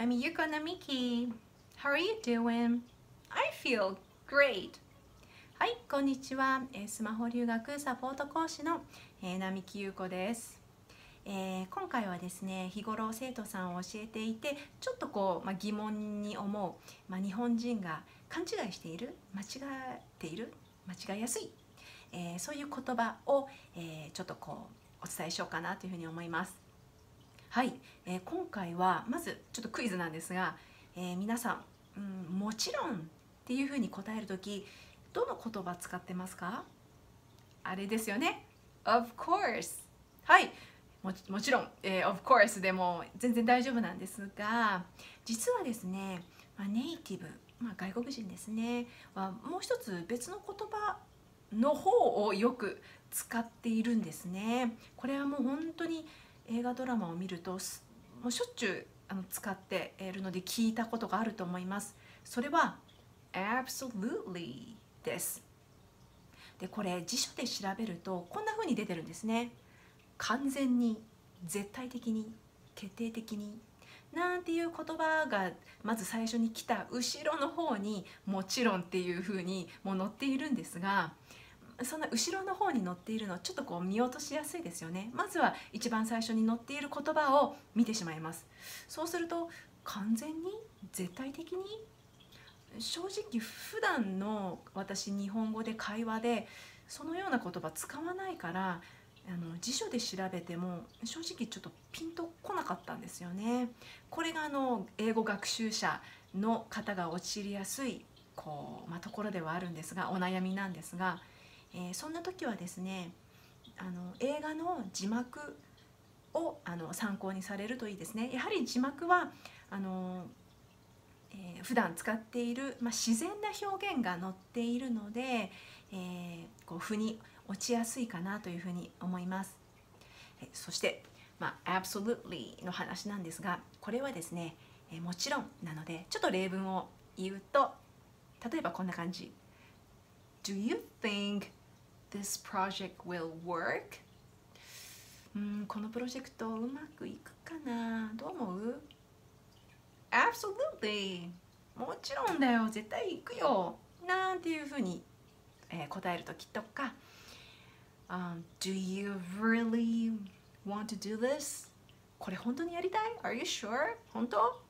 Hi! How are you doing? I feel great! はい、こんにちは。えースマホ留学サポート講師の、えー並木優子です。えー今回はですね日頃生徒さんを教えていてちょっとこう、まあ、疑問に思う、まあ、日本人が勘違いしている間違っている間違いやすい、えーそういう言葉を、えーちょっとこうお伝えしようかなというふうに思います。はい、えー今回はまずちょっとクイズなんですが、えー皆さん、うん、もちろんっていうふうに答える時どの言葉使ってますか？あれですよね。Of course. はい。もちもちろん、えー Of course でも全然大丈夫なんですが実はですね、まあ、ネイティブ、まあ、外国人ですねはもう一つ別の言葉の方をよく使っているんですね。これはもう本当に映画ドラマを見るともうしょっちゅうあの使っているので聞いたことがあると思います。それは absolutely です。でこれ辞書で調べるとこんな風に出てるんですね。完全に絶対的に決定的になんていう言葉がまず最初に来た後ろの方にもちろんっていう風にもう載っているんですがそんな後ろの方に載っているのちょっとこう見落としやすいですよねまずは一番最初に載っている言葉を見てしまいますそうすると完全に絶対的に正直普段の私日本語で会話でそのような言葉使わないからあの辞書で調べても正直ちょっとピンとこなかったんですよね。これがあの英語学習者の方が陥りやすいこう、まあ、ところではあるんですがお悩みなんですが、えーそんな時はですねあの映画の字幕をあの参考にされるといいですね。やはり字幕はあのえー普段使っている、まあ、自然な表現が載っているので、えーこう腑に落ちやすいかなというふうに思います。えそして、まあ、absolutely の話なんですがこれはですね、えーもちろんなのでちょっと例文を言うと例えばこんな感じ Do you think this project will work? うんこのプロジェクトうまくいくかな？どう思う？Absolutely! もちろんだよ。絶対行くよ。なんていうふうに、えー答える時とか、um, Do you really want to do this? これ本当にやりたい ?Are you sure? 本当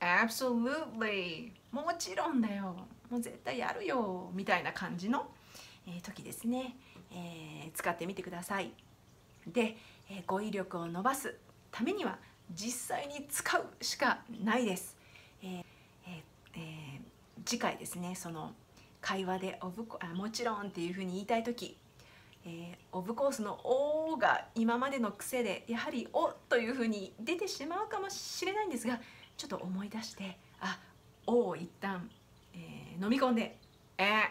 ？Absolutely! もちろんだよ。もう絶対やるよ。みたいな感じの、え時ですね、えー使ってみてください。で、え語彙力を伸ばすためには実際に使うしかないです、えーええ次回ですね。その会話でオブコあもちろんっていうふうに言いたい時、えーオブコースの「お」が今までの癖でやはり「お」というふうに出てしまうかもしれないんですがちょっと思い出してあ「お」を一旦、えー飲み込んで「え」「え」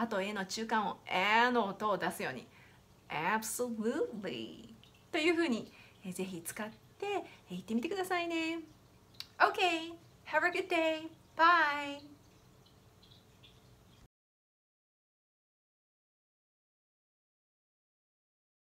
あと「A」の中間を「A」の音を出すように Absolutely というふうに、ぜひ使って言ってみてくださいね。OK! Have a good day! Bye!